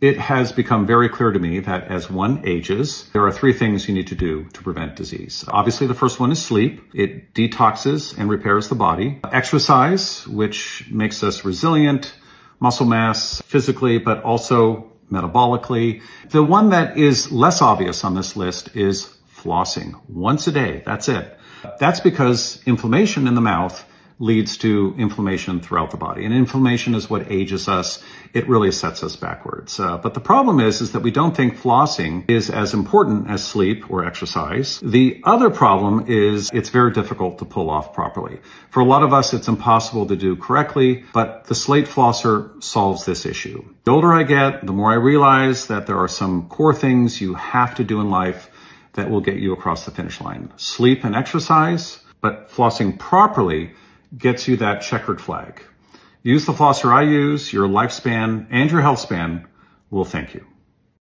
It has become very clear to me that as one ages, there are three things you need to do to prevent disease. Obviously, the first one is sleep. It detoxes and repairs the body. Exercise, which makes us resilient, muscle mass physically, but also metabolically. The one that is less obvious on this list is flossing once a day. That's it. That's because inflammation in the mouth leads to inflammation throughout the body. And inflammation is what ages us. It really sets us backwards. Uh, but the problem is, is that we don't think flossing is as important as sleep or exercise. The other problem is it's very difficult to pull off properly. For a lot of us, it's impossible to do correctly, but the Slate Flosser solves this issue. The older I get, the more I realize that there are some core things you have to do in life that will get you across the finish line. Sleep and exercise, but flossing properly gets you that checkered flag. Use the flosser I use, your lifespan and your health span will thank you.